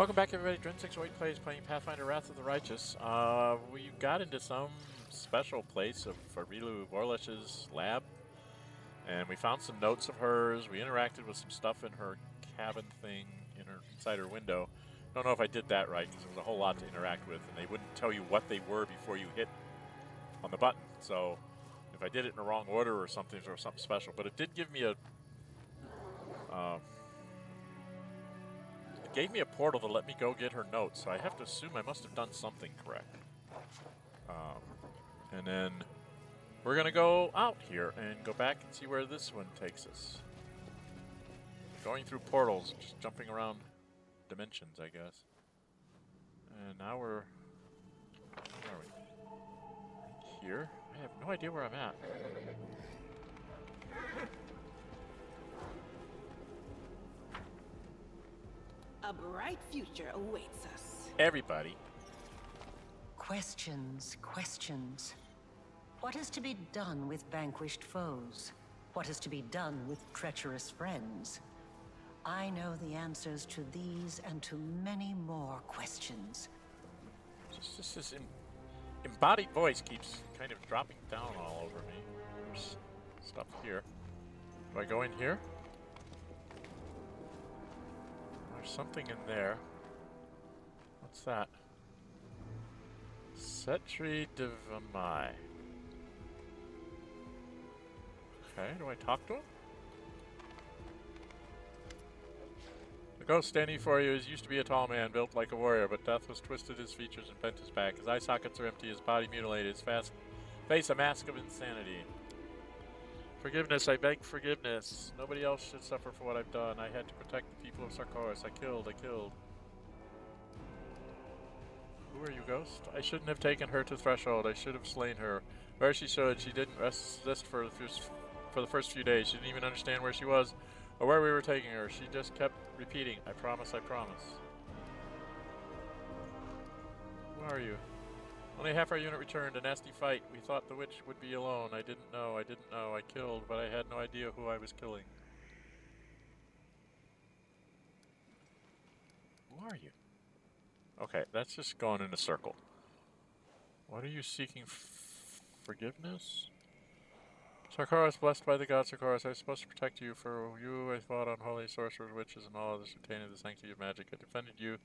Welcome back, everybody. Dren608 plays playing Pathfinder Wrath of the Righteous. Uh, we got into some special place of Areelu Vorlesh's lab, and we found some notes of hers. We interacted with some stuff in her cabin thing in her, inside her window. Don't know if I did that right, because there was a whole lot to interact with, and they wouldn't tell you what they were before you hit on the button. So if I did it in the wrong order or something, or something special. But it did give me a... Uh, gave me a portal to let me go get her notes, so I have to assume I must have done something correct. Um, and then we're going to go out here and go back and see where this one takes us. Going through portals, just jumping around dimensions, I guess. And now we're... Where are we? Here? I have no idea where I'm at. A bright future awaits us. Everybody. Questions, questions. What is to be done with vanquished foes? What is to be done with treacherous friends? I know the answers to these and to many more questions. Just, just this em embodied voice keeps kind of dropping down all over me. There's stuff here. Do I go in here? There's something in there. What's that? Setri Devamai. Okay, do I talk to him? The ghost standing for you is used to be a tall man, built like a warrior, but death has twisted his features and bent his back. His eye sockets are empty, his body mutilated, his fast face a mask of insanity. Forgiveness, I beg forgiveness. Nobody else should suffer for what I've done. I had to protect the people of Sarkoris. I killed, I killed. Who are you, Ghost? I shouldn't have taken her to Threshold. I should have slain her. Where she stood, she didn't resist for the first, for the first few days. She didn't even understand where she was or where we were taking her. She just kept repeating, I promise, I promise. Who are you? Only half our unit returned, a nasty fight. We thought the witch would be alone. I didn't know, I didn't know. I killed, but I had no idea who I was killing. Who are you? Okay, that's just going in a circle. What are you seeking? forgiveness? Sarkoris, blessed by the god Sarkoris, I was supposed to protect you. For you I fought on holy sorcerers, witches, and all others containing the sanctity of magic. I defended you,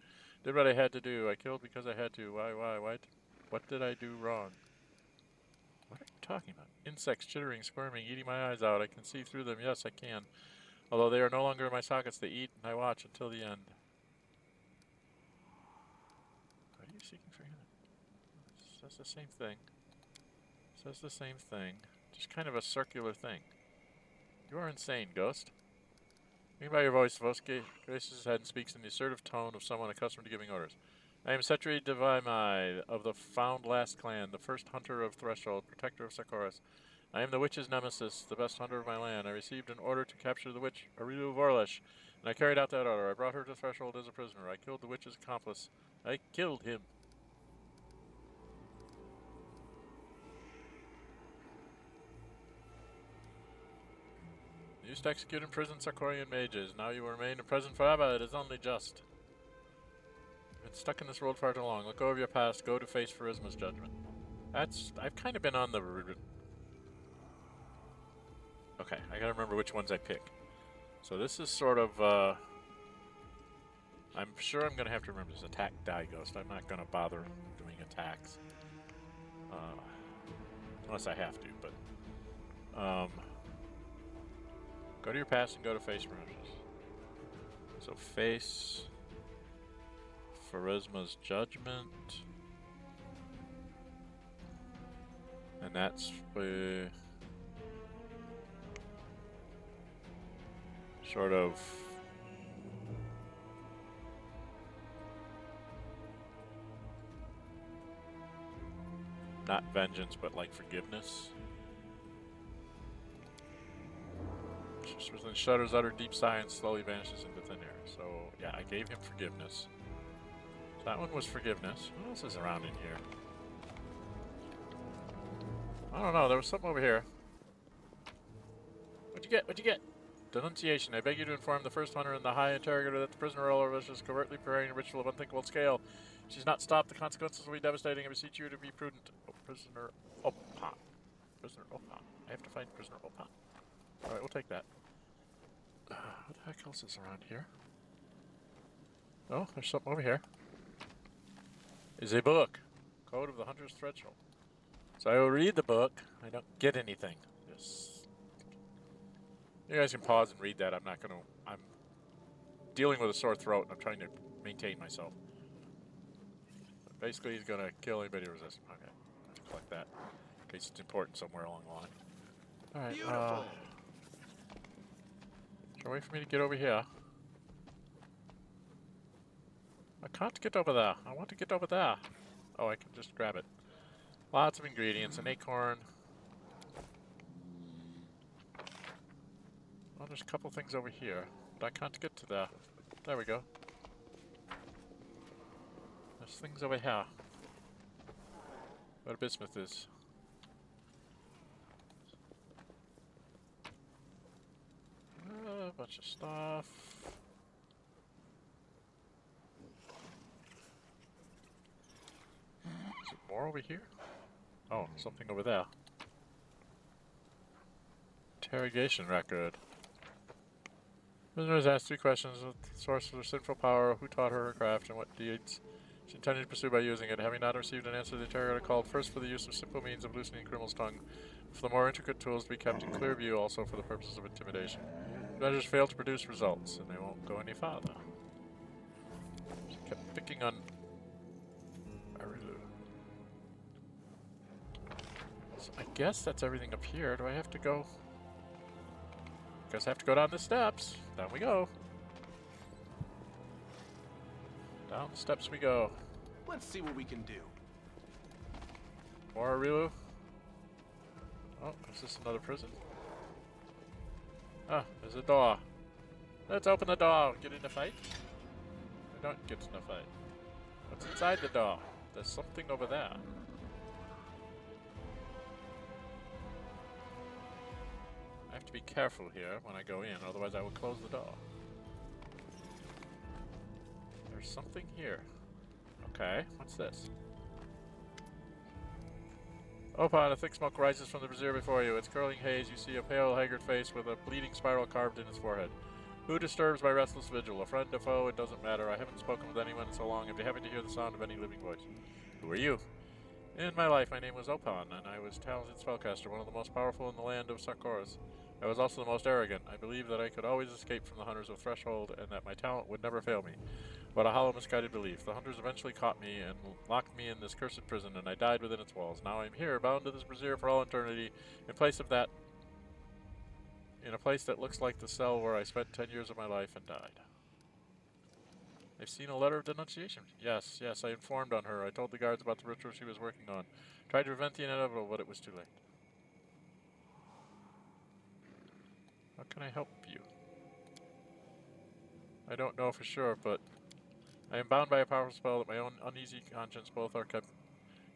did what I had to do. I killed because I had to. Why, why, why? What did I do wrong? What are you talking about? Insects chittering, squirming, eating my eyes out. I can see through them. Yes, I can. Although they are no longer in my sockets, they eat and I watch until the end. What are you seeking for him? Says the same thing. Says the same thing. Just kind of a circular thing. You are insane, Ghost. Speaking by your voice, Voske raises his head and speaks in the assertive tone of someone accustomed to giving orders. I am Setri Devaimai of the Found Last clan, the first hunter of Threshold, protector of Sarkoris. I am the witch's nemesis, the best hunter of my land. I received an order to capture the witch, Areelu Vorlesh, and I carried out that order. I brought her to Threshold as a prisoner. I killed the witch's accomplice. I killed him. You used to execute and imprison Sarkorian mages. Now you remain in prison forever. It is only just. Stuck in this world far too long. Look over your past. Go to face Pharasma's judgment. That's... I've kind of been on the... Okay, I gotta remember which ones I pick. So this is sort of, uh... I'm sure I'm gonna have to remember this. Attack Die Ghost. I'm not gonna bother doing attacks. Uh, unless I have to, but... Um... Go to your past and go to face branches. So face Pharasma's judgment. And that's uh, sort of not vengeance, but like forgiveness. Within shudders utter deep sigh and slowly vanishes into thin air. So, yeah, I gave him forgiveness. That one was forgiveness. What else is around in here? I don't know. There was something over here. What'd you get? What'd you get? Denunciation. I beg you to inform the first hunter and the high interrogator that the prisoner Ulrich is covertly preparing a ritual of unthinkable scale. She's not stopped, the consequences will be devastating. I beseech you to be prudent. Oh, prisoner Opan. Prisoner Opan. I have to find prisoner Opan. Alright, we'll take that. Uh, what the heck else is around here? Oh, there's something over here. Is a book. Code of the Hunter's Threshold. So I will read the book. I don't get anything. Just you guys can pause and read that. I'm not gonna. I'm dealing with a sore throat. and I'm trying to maintain myself. But basically, he's gonna kill anybody resistant. Okay, collect that in case it's important somewhere along the line. All right. Uh, is there a way for me to get over here? I can't get over there. I want to get over there. Oh, I can just grab it. Lots of ingredients. An acorn. Well, there's a couple things over here, but I can't get to there. There we go. There's things over here. Where bismuth is. A bunch of stuff. Is it more over here? Oh, hmm. something over there. Interrogation record. Prisoners asked three questions of the source of her sinful power, who taught her her craft, and what deeds she intended to pursue by using it. Having not received an answer, the interrogator called first for the use of simple means of loosening criminal's tongue, for the more intricate tools to be kept in clear view, also for the purposes of intimidation. The measures failed to produce results, and they won't go any farther. She kept picking on guess that's everything up here. Do I have to go? Guess I have to go down the steps. Down we go. Down the steps we go. Let's see what we can do. More Areelu. Oh, is this another prison? Ah, there's a door. Let's open the door. Get in a fight? We don't get in a fight. What's inside the door? There's something over there. I have to be careful here when I go in, otherwise I will close the door. There's something here. Okay, what's this? Oh, Opon, a thick smoke rises from the brazier before you. Its curling haze, you see a pale, haggard face with a bleeding spiral carved in its forehead. Who disturbs my restless vigil? A friend, a foe, it doesn't matter. I haven't spoken with anyone in so long. I'd be happy to hear the sound of any living voice. Who are you? In my life, my name was Opon, and I was talented spellcaster, one of the most powerful in the land of Sarkoris. I was also the most arrogant. I believed that I could always escape from the hunters of Threshold, and that my talent would never fail me. But a hollow, misguided belief. The hunters eventually caught me and locked me in this cursed prison, and I died within its walls. Now I'm here, bound to this brazier for all eternity, in place of that... In a place that looks like the cell where I spent ten years of my life and died. I've seen a letter of denunciation. Yes, yes, I informed on her. I told the guards about the ritual she was working on. Tried to prevent the inevitable, but it was too late. How can I help you? I don't know for sure, but I am bound by a powerful spell that my own uneasy conscience both are kept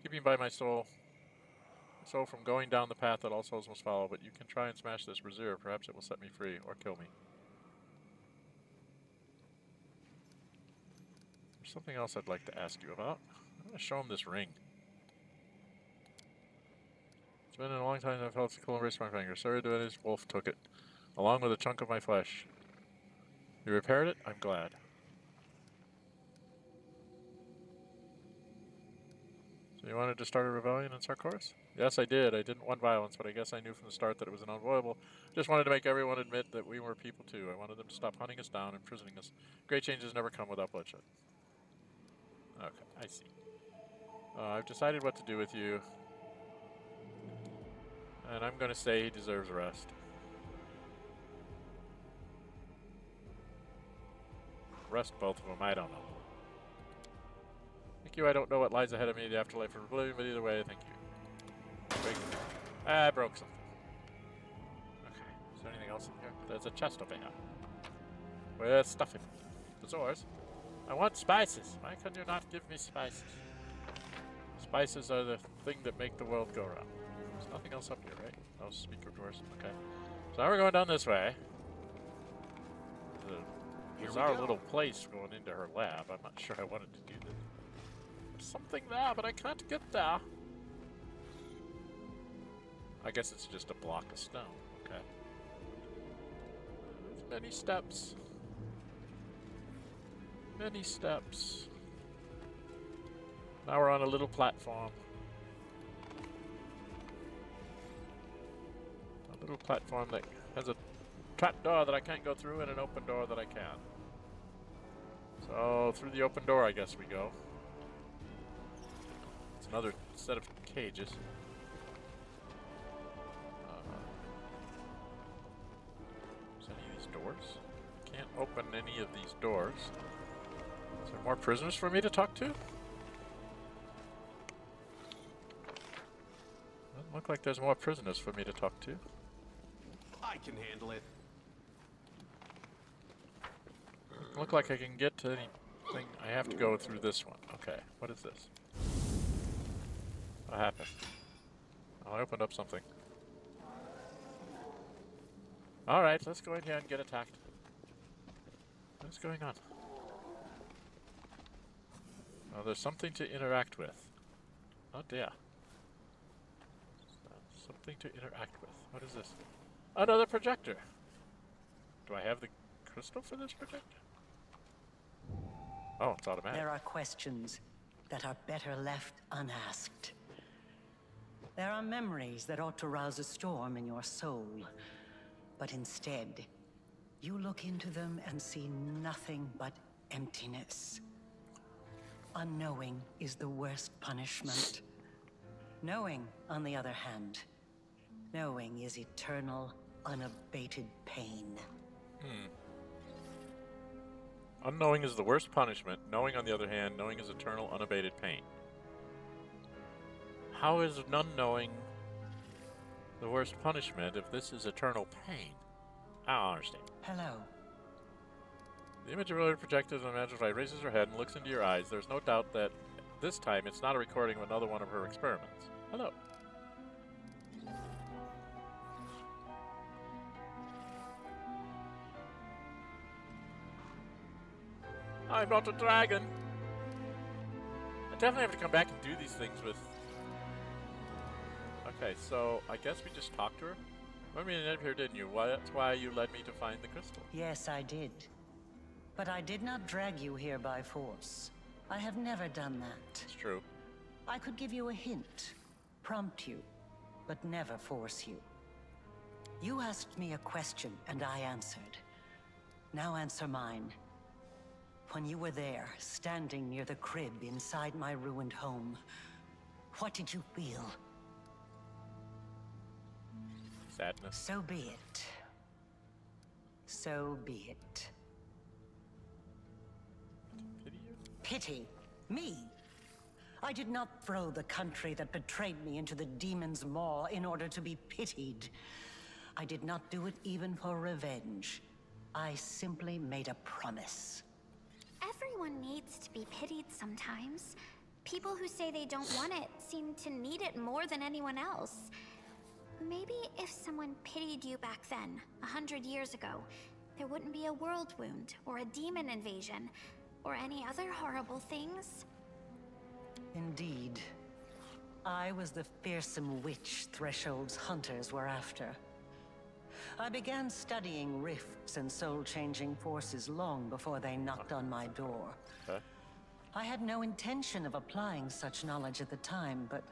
keeping by my soul soul from going down the path that all souls must follow, but you can try and smash this brazier. Perhaps it will set me free, or kill me. There's something else I'd like to ask you about. I'm going to show him this ring. It's been a long time since I've held the cool embrace my finger. Sorry to his wolf took it, along with a chunk of my flesh. You repaired it? I'm glad. So you wanted to start a rebellion in Sarkoris? Yes, I did. I didn't want violence, but I guess I knew from the start that it was unavoidable. Just wanted to make everyone admit that we were people too. I wanted them to stop hunting us down, imprisoning us. Great changes never come without bloodshed. Okay, I see. Uh, I've decided what to do with you. And I'm going to say he deserves rest. Rest both of them, I don't know. Thank you, I don't know what lies ahead of me in the afterlife of oblivion, but either way, thank you. Break. I broke something. Okay, is there anything else in here? There's a chest over here. With stuff in it. Bazaars. I want spices. Why can you not give me spices? Spices are the thing that make the world go round. There's nothing else up here, right? No speaker doors. Okay. So now we're going down this way. Here we bizarre go. little place going into her lab. I'm not sure I wanted to do this. There's something there, but I can't get there. I guess it's just a block of stone. Okay. There's many steps. Many steps. Now we're on a little platform. A little platform that has a trap door that I can't go through and an open door that I can. So through the open door I guess we go. It's another set of cages. Uh, any of these doors? Can't open any of these doors. Is there more prisoners for me to talk to? Doesn't look like there's more prisoners for me to talk to. I can handle it. Look like I can get to anything. I have to go through this one. Okay, what is this? What happened? Oh, I opened up something. Alright, let's go in here and get attacked. What is going on? Oh, there's something to interact with. Oh dear. Something to interact with. What is this? Another projector. Do I have the crystal for this projector? Oh, it's automatic. There are questions that are better left unasked. There are memories that ought to rouse a storm in your soul. But instead, you look into them and see nothing but emptiness. Unknowing is the worst punishment. Knowing, on the other hand, knowing is eternal, unabated pain. Hmm. Unknowing is the worst punishment. Knowing, on the other hand, knowing is eternal, unabated pain. How is none knowing the worst punishment if this is eternal pain? Ah, I don't understand. Hello. The image of a projected on Magify raises her head and looks into your eyes. There's no doubt that this time it's not a recording of another one of her experiments. Hello. I'm not a dragon. I definitely have to come back and do these things with. Okay, so I guess we just talked to her. Let me in here, didn't you? Why, that's why you led me to find the crystal. Yes, I did. But I did not drag you here by force. I have never done that. It's true. I could give you a hint, prompt you, but never force you. You asked me a question, and I answered. Now answer mine. When you were there, standing near the crib inside my ruined home, what did you feel? Sadness. So be it. So be it. Pity you? Pity. Me. I did not throw the country that betrayed me into the demon's maw in order to be pitied. I did not do it even for revenge. I simply made a promise. Everyone needs to be pitied sometimes. People who say they don't want it seem to need it more than anyone else. Maybe if someone pitied you back then, a hundred years ago, there wouldn't be a world wound, or a demon invasion, or any other horrible things. Indeed. I was the fearsome witch Threshold's hunters were after. I began studying rifts and soul-changing forces long before they knocked on my door. Okay. I had no intention of applying such knowledge at the time, but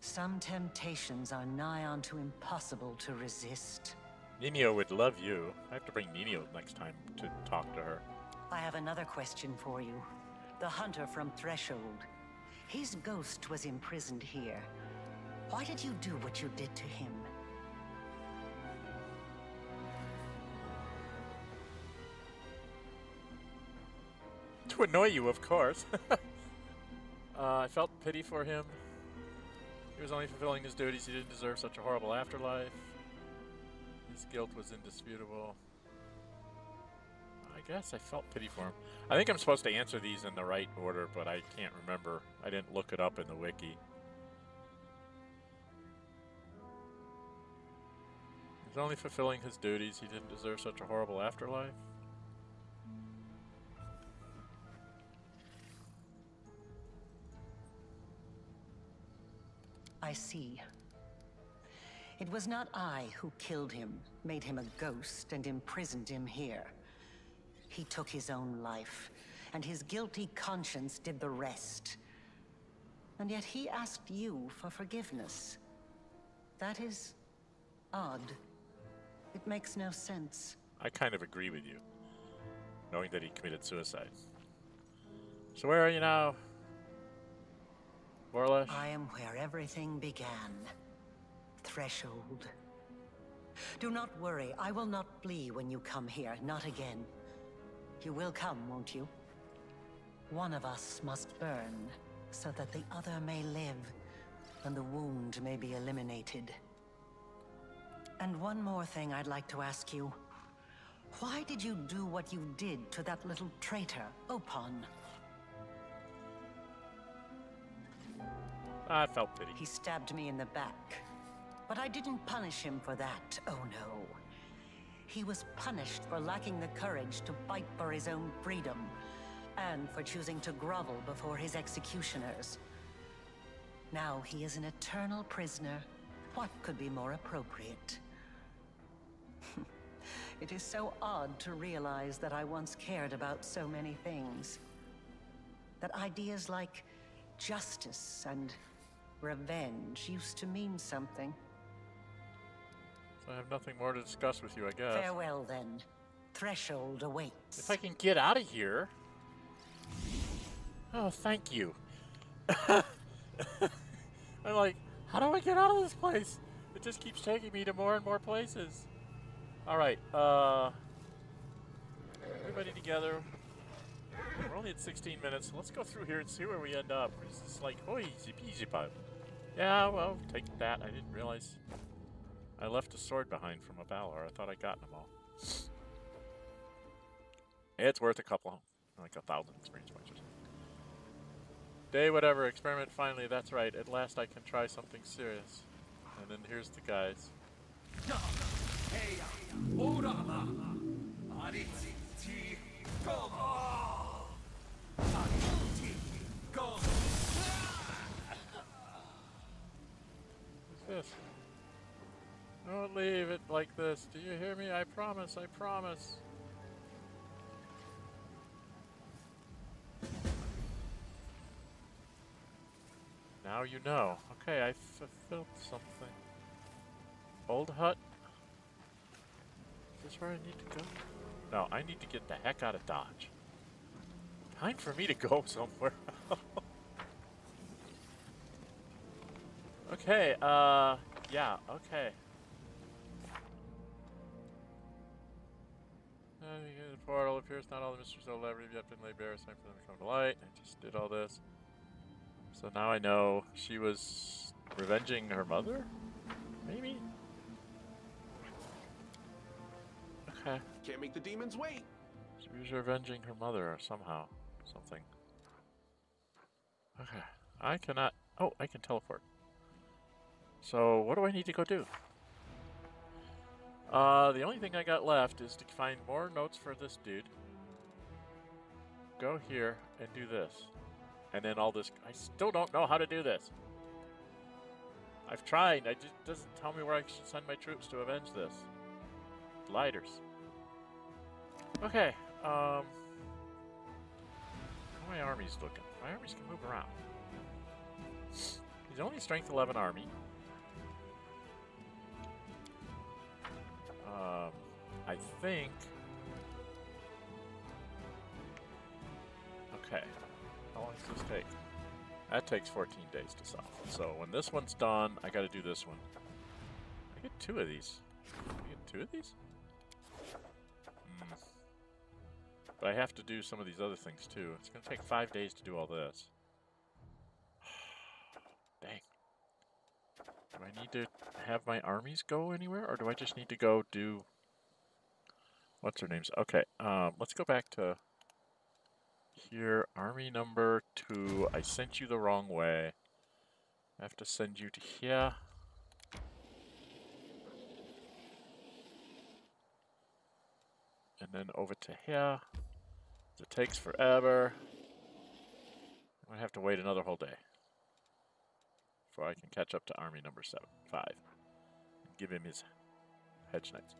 some temptations are nigh onto impossible to resist. Nenio would love you. I have to bring Nenio next time to talk to her. I have another question for you. The hunter from Threshold. His ghost was imprisoned here. Why did you do what you did to him? To annoy you, of course. uh, I felt pity for him. He was only fulfilling his duties. He didn't deserve such a horrible afterlife. His guilt was indisputable. I guess I felt pity for him. I think I'm supposed to answer these in the right order, but I can't remember. I didn't look it up in the wiki. He's only fulfilling his duties. He didn't deserve such a horrible afterlife. I see. It was not I who killed him, made him a ghost, and imprisoned him here. He took his own life, and his guilty conscience did the rest. And yet he asked you for forgiveness. That is... odd. It makes no sense. I kind of agree with you, knowing that he committed suicide. So where are you now? I am where everything began. Threshold. Do not worry, I will not flee when you come here, not again. You will come, won't you? One of us must burn, so that the other may live, and the wound may be eliminated. And one more thing I'd like to ask you. Why did you do what you did to that little traitor, Opon? I felt pity. He stabbed me in the back. But I didn't punish him for that, oh no. He was punished for lacking the courage to fight for his own freedom, and for choosing to grovel before his executioners. Now he is an eternal prisoner. What could be more appropriate? it is so odd to realize that I once cared about so many things. That ideas like justice and revenge used to mean something. So I have nothing more to discuss with you, I guess. Farewell then. Threshold awaits. If I can get out of here. Oh, thank you. I'm like, how do I get out of this place? It just keeps taking me to more and more places. Alright, uh... Everybody together. We're only at 16 minutes, so let's go through here and see where we end up. It's just like, oh, easy peasy pipe. Yeah, well, take that. I didn't realize I left a sword behind from a Balor. I thought I'd gotten them all. It's worth a couple, like a thousand experience points. Day whatever, experiment finally, that's right. At last I can try something serious. And then here's the guys. What's this? Don't leave it like this. Do you hear me? I promise, I promise. Now you know. Okay, I fulfilled something. Old hut? Is this where I need to go? No, I need to get the heck out of Dodge. Time for me to go somewhere. okay, uh, yeah, okay. Uh, the portal appears not all the mysteries of have yet been laid bare. It's time for them to come to light. I just did all this. So now I know she was revenging her mother? Maybe? Okay. Can't make the demons wait. She was revenging her mother somehow. Something. Okay. I cannot... Oh, I can teleport. So, what do I need to go do? Uh, the only thing I got left is to find more notes for this dude. Go here and do this. And then all this... I still don't know how to do this. I've tried. It just doesn't tell me where I should send my troops to avenge this. Lighters. Okay. Um... How my army's looking? My armies can move around. He's only strength 11 army. Um, I think... Okay. How long does this take? That takes 14 days to solve. So when this one's done, I gotta do this one. I get two of these. I get two of these? Mm. But I have to do some of these other things too. It's gonna take five days to do all this. Dang. Do I need to have my armies go anywhere, or do I just need to go do... What's her name's? Okay, um, let's go back to here. Army number two. I sent you the wrong way. I have to send you to here. and then over to here. It takes forever. I'm gonna have to wait another whole day before I can catch up to army number seven, five, give him his hedge knights.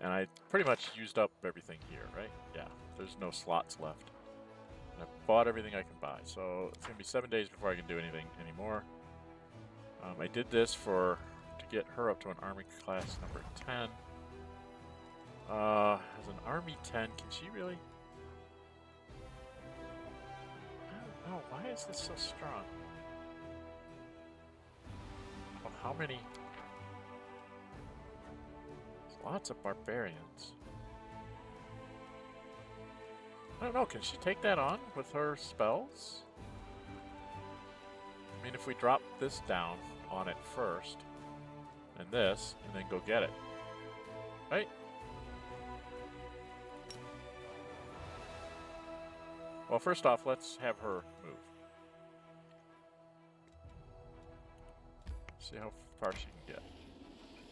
And I pretty much used up everything here, right? Yeah, there's no slots left. And I bought everything I can buy, so it's gonna be seven days before I can do anything anymore. Um, I did this for to get her up to an army class number 10. Uh, as an army 10, can she really? I don't know, why is this so strong? How many? Lots of barbarians. I don't know, can she take that on with her spells? I mean, if we drop this down on it first, and this, and then go get it. Right? Well, first off, let's have her move. See how far she can get.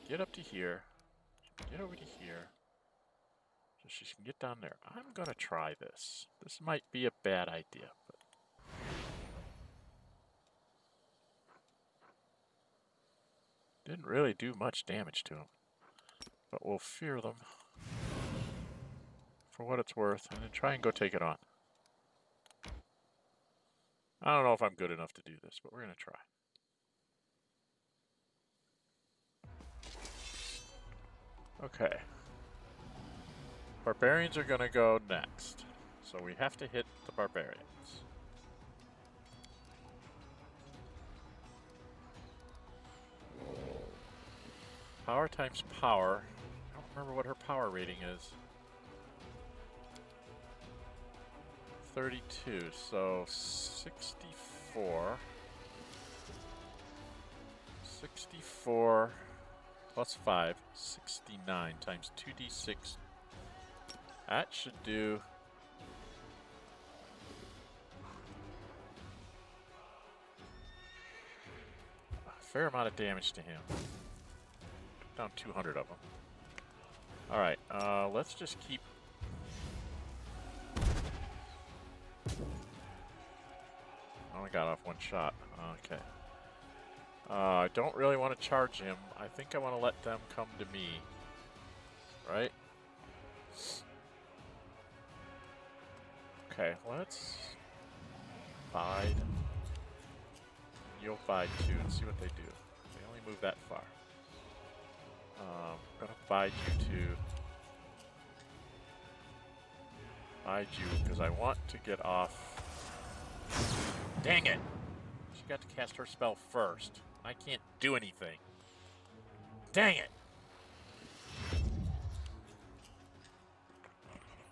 Get up to here. Get over to here. So she can get down there. I'm gonna try this. This might be a bad idea, but didn't really do much damage to him. But we'll fear them for what it's worth, and then try and go take it on. I don't know if I'm good enough to do this, but we're gonna try. Okay. Barbarians are gonna go next. So we have to hit the barbarians. Power times power. I don't remember what her power rating is. 32, so 64. 64 plus 5, 69 times 2d6. That should do... A fair amount of damage to him. Down 200 of them. Alright, uh, let's just keep... Only got off one shot. Okay. Uh, I don't really want to charge him. I think I want to let them come to me. Right? Okay, let's bide. You'll bide too and see what they do. They only move that far. Um, I'm gonna bide you to bide you because I want to get off. Dang it! She got to cast her spell first. I can't do anything. Dang it!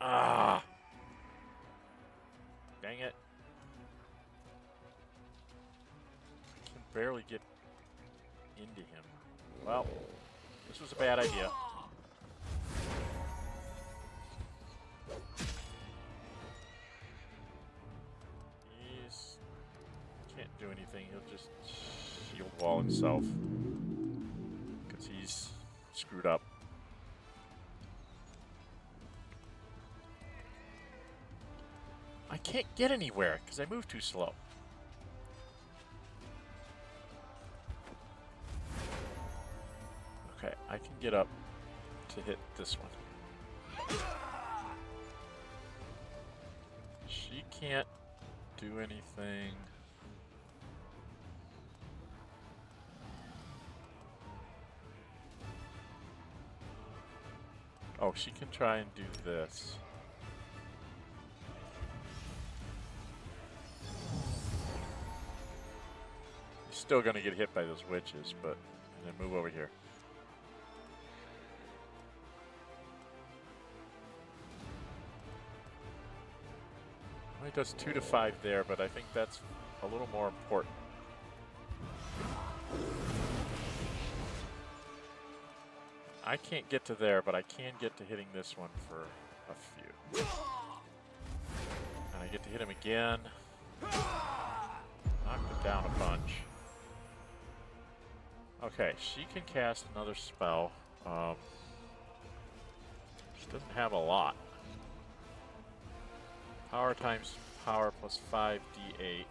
Ah! Dang it. I can barely get into him. Well, this was a bad idea. He's can't do anything. He'll just shield wall himself because he's screwed up. I can't get anywhere because I move too slow. Okay, I can get up to hit this one. She can't do anything. Oh, she can try and do this. Still gonna get hit by those witches, but and then move over here. He does two to five there, but I think that's a little more important. I can't get to there, but I can get to hitting this one for a few. And I get to hit him again. Knocked him down a bunch. Okay, she can cast another spell. Um, she doesn't have a lot. Power times power plus 5d8.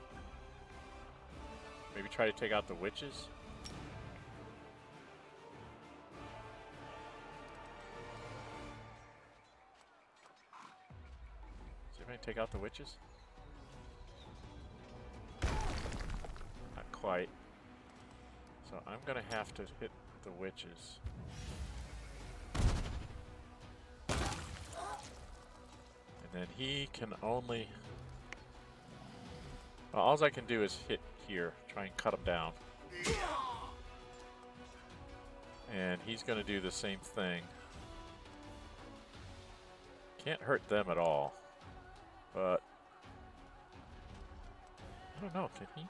Maybe try to take out the witches? Take out the witches? Not quite. So I'm gonna have to hit the witches. And then he can only... Well, all I can do is hit here, try and cut him down. And he's to do the same thing. Can't hurt them at all. But... I don't know, can he?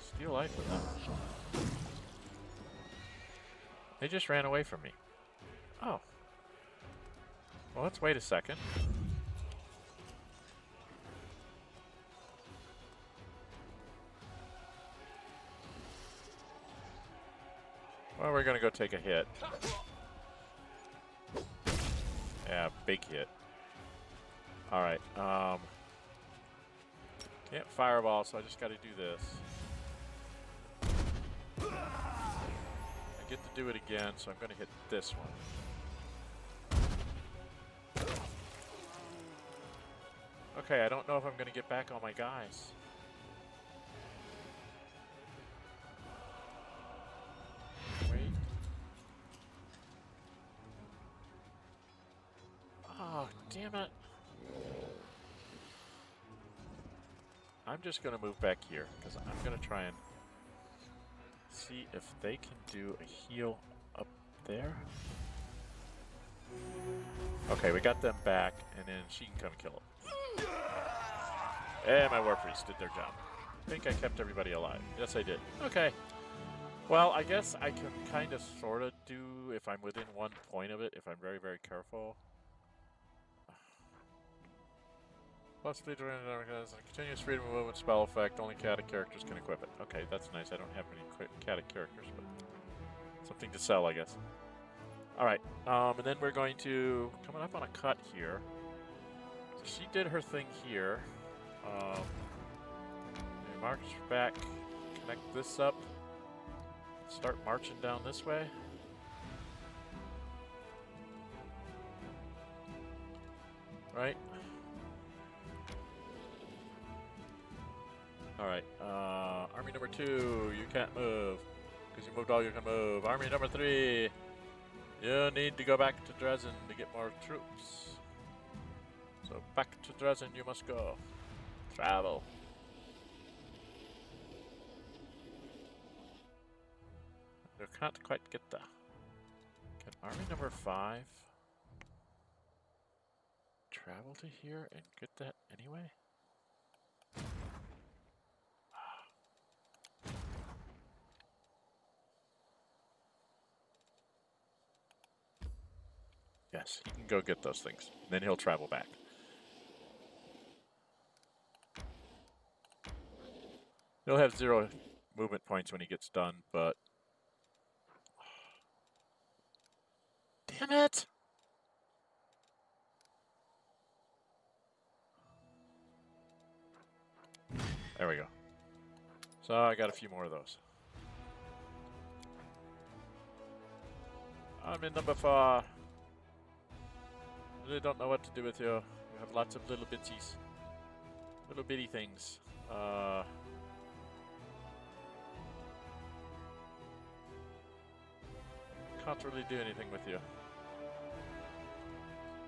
Steal life with them? They just ran away from me. Oh. Well, let's wait a second. Well, we're gonna go take a hit. Yeah, big hit. Alright, um... Can't fireball, so I just gotta do this. I get to do it again, so I'm gonna hit this one. Okay, I don't know if I'm gonna get back all my guys. Wait. Oh, damn it. I'm just gonna move back here, because I'm gonna try and see if they can do a heal up there. Okay, we got them back, and then she can come kill them. And my war priests did their job. I think I kept everybody alive. Yes, I did. Okay. Well, I guess I can kind of sort of do if I'm within one point of it, if I'm very, very careful. Plus speed to has a continuous freedom of movement spell effect. Only Kata characters can equip it. Okay, that's nice. I don't have any Kata characters, but something to sell, I guess. All right, um, and then we're going to coming up on a cut here. So she did her thing here. Um, march back, connect this up, start marching down this way. Right. Alright, uh, army number two, you can't move. Because you moved all you can move. Army number three, you need to go back to Drezen to get more troops. So back to Drezen you must go. Travel. You can't quite get there. Can army number five travel to here and get that anyway? Yes, he can go get those things. Then he'll travel back. He'll have zero movement points when he gets done, but... Damn it! There we go. So I got a few more of those. I'm in number four. Really don't know what to do with you. You have lots of little bitsies. Little bitty things. Uh... Can't really do anything with you.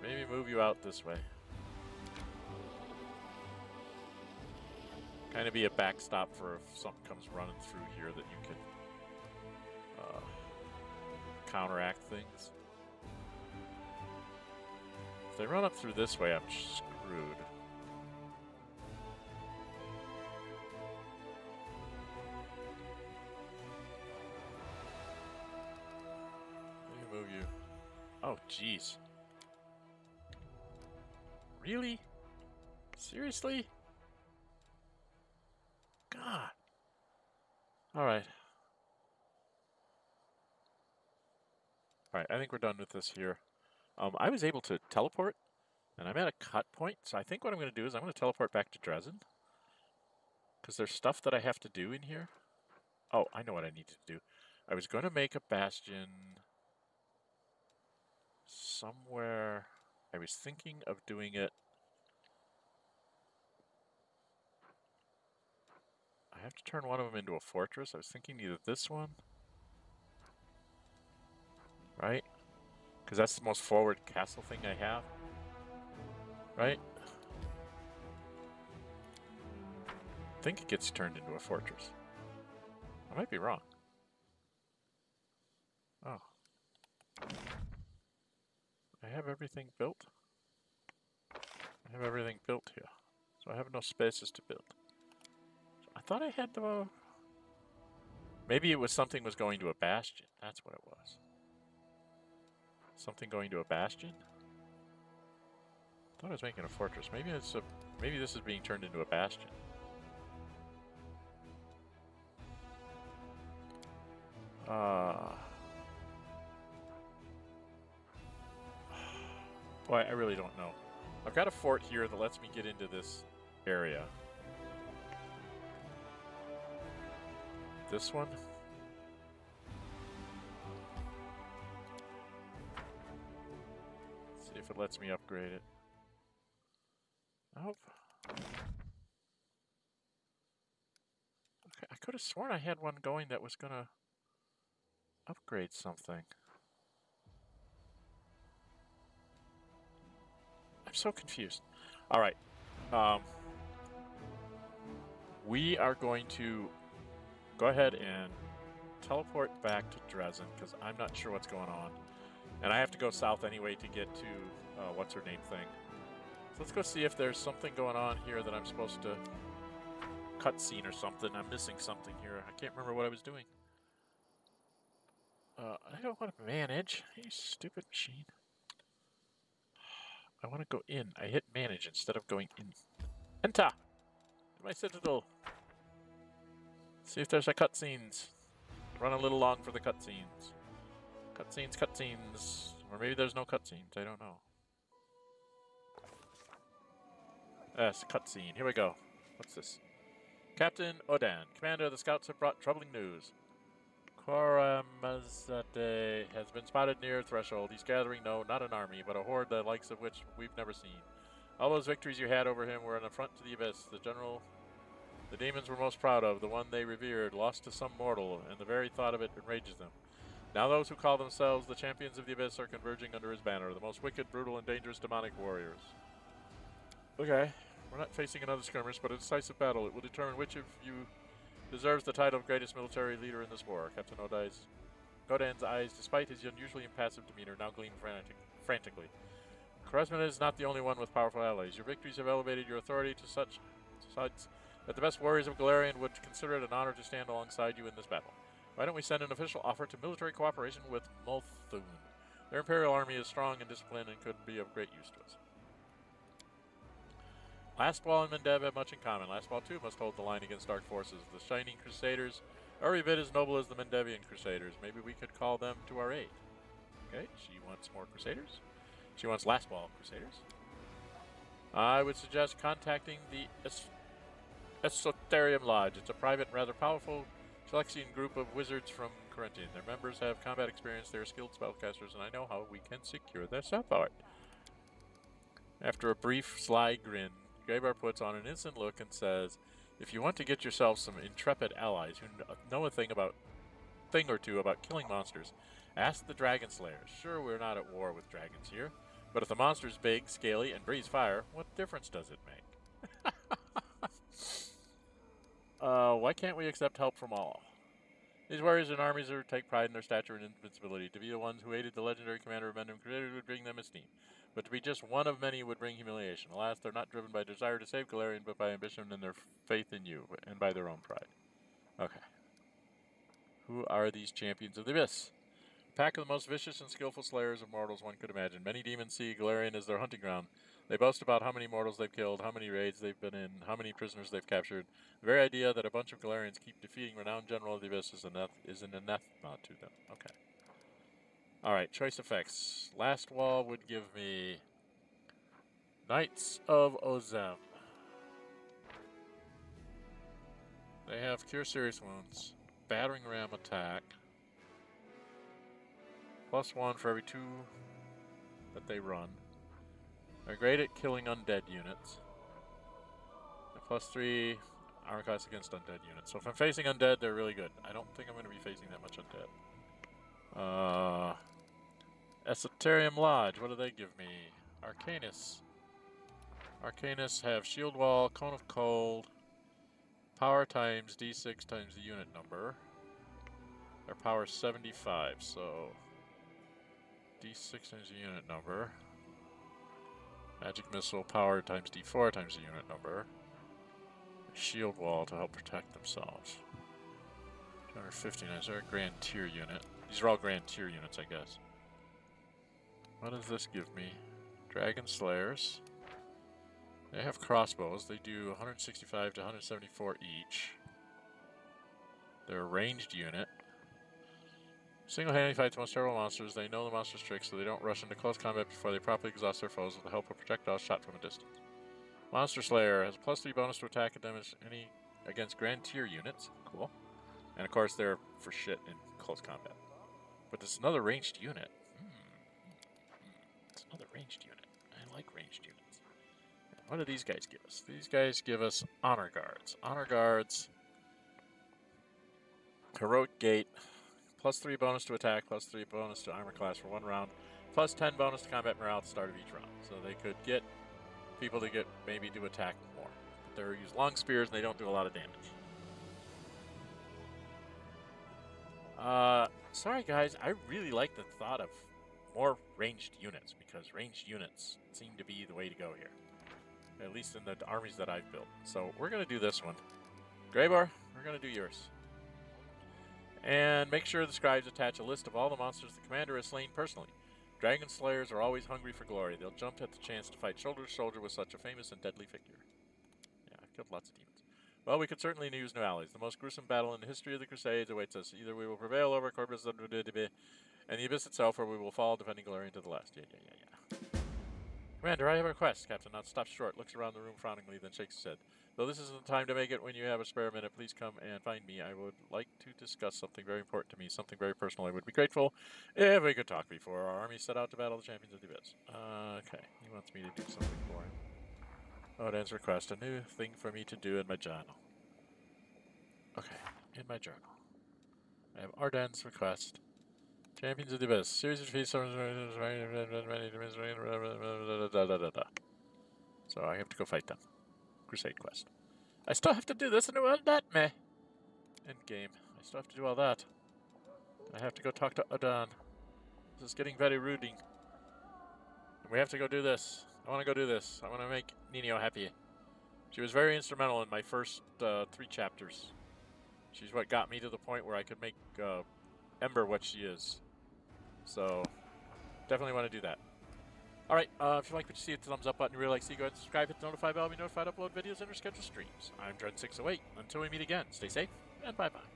Maybe move you out this way. Kind of be a backstop for if something comes running through here that you can uh, counteract things. If they run up through this way, I'm screwed. Let me move you. Oh, jeez. Really? Seriously? God. Alright. Alright, I think we're done with this here. Um, I was able to teleport And I'm at a cut point, so I think what I'm going to do is I'm going to teleport back to Drezen. Because there's stuff that I have to do in here. Oh, I know what I need to do. I was going to make a bastion somewhere. I was thinking of doing it. I have to turn one of them into a fortress. I was thinking either this one. Right? Because that's the most forward castle thing I have. Right? I think it gets turned into a fortress. I might be wrong. Oh. I have everything built. I have everything built here. So I have no spaces to build. I thought I had the... Maybe it was something was going to a bastion. That's what it was. Something going to a bastion? I thought I was making a fortress. Maybe it's a... Maybe this is being turned into a bastion. Uh... Boy, I really don't know. I've got a fort here that lets me get into this area. This one? If it lets me upgrade it. Nope. Okay, I could have sworn I had one going that was gonna upgrade something. I'm so confused. All right. Um, we are going to go ahead and teleport back to Drezen because I'm not sure what's going on. And I have to go south anyway to get to uh, what's her name thing. So let's go see if there's something going on here that I'm supposed to cutscene or something. I'm missing something here. I can't remember what I was doing. Uh, I don't want to manage. You stupid machine. I want to go in. I hit manage instead of going in. Enter! My citadel. See if there's a cutscenes. Run a little long for the cutscenes. Cutscenes, cutscenes. Or maybe there's no cutscenes. I don't know. Yes, cutscene. Here we go. What's this? Captain Odan, commander of the scouts have brought troubling news. Khorramzadeh has been spotted near threshold. He's gathering, no, not an army, but a horde the likes of which we've never seen. All those victories you had over him were an affront to the Abyss, the general the demons were most proud of, the one they revered, lost to some mortal, and the very thought of it enrages them. Now those who call themselves the champions of the Abyss are converging under his banner, the most wicked, brutal, and dangerous demonic warriors. Okay, we're not facing another skirmish, but a decisive battle. It will determine which of you deserves the title of greatest military leader in this war. Captain Odai's Godan's eyes, despite his unusually impassive demeanor, now gleam frantic, frantically. Kharazmin is not the only one with powerful allies. Your victories have elevated your authority to such, such that the best warriors of Golarion would consider it an honor to stand alongside you in this battle. Why don't we send an official offer to military cooperation with Molthune? Their Imperial army is strong and disciplined and could be of great use to us. Lastwall and Mendev have much in common. Lastwall too must hold the line against dark forces. The Shining Crusaders are every bit as noble as the Mendevian Crusaders. Maybe we could call them to our aid. Okay, she wants more Crusaders. She wants Lastwall Crusaders. I would suggest contacting the Esoterium Lodge. It's a private rather powerful Chelaxian group of wizards from Corinthian. Their members have combat experience, they are skilled spellcasters, and I know how we can secure their support. After a brief, sly grin, Greybor puts on an instant look and says, If you want to get yourself some intrepid allies who know a thing about thing or two about killing monsters, ask the Dragon Slayers. Sure, we're not at war with dragons here, but if the monster's big, scaly, and breathes fire, what difference does it make? Uh, why can't we accept help from all? These warriors and armies are, take pride in their stature and invincibility. To be the ones who aided the legendary commander of Mendham Crusaders would bring them esteem. But to be just one of many would bring humiliation. Alas, they're not driven by desire to save Golarion, but by ambition and their faith in you, and by their own pride. Okay. Who are these champions of the Abyss? A pack of the most vicious and skillful slayers of mortals one could imagine. Many demons see Golarion as their hunting ground, they boast about how many mortals they've killed, how many raids they've been in, how many prisoners they've captured. The very idea that a bunch of Golarions keep defeating renowned General of the Abyss is, anath is an anathema to them. Okay. Alright, choice effects. Lastwall would give me Knights of Ozem. They have cure serious wounds, battering ram attack, plus one for every two that they run. They're great at killing undead units. Plus three armor class against undead units. So if I'm facing undead, they're really good. I don't think I'm going to be facing that much undead. Uh, Esoterium Lodge, what do they give me? Arcanus. Arcanus have Shield Wall, Cone of Cold, Power times d6 times the unit number. Their power is 75, so d6 times the unit number. Magic Missile power times d4 times the unit number. Shield Wall to help protect themselves. 259, is there a Grand Tier unit? These are all Grand Tier units, I guess. What does this give me? Dragon Slayers. They have crossbows. They do 165 to 174 each. They're a ranged unit. Single-handedly fights most terrible monsters. They know the monster's tricks, so they don't rush into close combat before they properly exhaust their foes with the help of projectiles shot from a distance. Monster Slayer has a plus 3 bonus to attack and damage any against Grand Tier units. Cool. And of course, they're for shit in close combat. But there's another ranged unit. Hmm. It's another ranged unit. I like ranged units. What do these guys give us? These guys give us honor guards. Honor guards. Heroic gate. Plus 3 bonus to attack, plus 3 bonus to armor class for one round, plus 10 bonus to combat morale at the start of each round. So they could get people to get maybe to attack more. But they're use long spears and they don't do a lot of damage. Uh, sorry guys, I really like the thought of more ranged units because ranged units seem to be the way to go here at least in the armies that I've built. So we're going to do this one. Greybor, we're going to do yours. And make sure the scribes attach a list of all the monsters the commander has slain personally. Dragon Slayers are always hungry for glory. They'll jump at the chance to fight shoulder to shoulder with such a famous and deadly figure. Yeah, I've killed lots of demons. Well, we could certainly use new allies. The most gruesome battle in the history of the Crusades awaits us. Either we will prevail over Corpus and the Abyss itself, or we will fall defending glory into the last. Yeah, yeah, yeah, yeah. Commander, I have a request. Captain Not stops short, looks around the room frowningly, then shakes his head. Though this isn't the time to make it when you have a spare minute, please come and find me. I would like to discuss something very important to me, something very personal. I would be grateful if we could talk before our army set out to battle the champions of the abyss. Uh, okay, he wants me to do something for him. Odin's request, a new thing for me to do in my journal. Okay, in my journal. I have Arden's request. Champions of the Abyss. Series of feats. So I have to go fight them. Crusade quest. I still have to do this and all that, me. End game. I still have to do all that. I have to go talk to Adan. This is getting very rooting. And we have to go do this. I want to go do this. I want to make Nenio happy. She was very instrumental in my first uh, three chapters. She's what got me to the point where I could make uh, Ember what she is. So definitely want to do that. All right, uh, if you like what you see, hit the thumbs up button. If you really like see, go ahead and subscribe, hit the notify bell, be notified, upload videos, and schedule streams. I'm Dren608. Until we meet again, stay safe, and bye-bye.